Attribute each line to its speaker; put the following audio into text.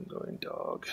Speaker 1: I'm going dog.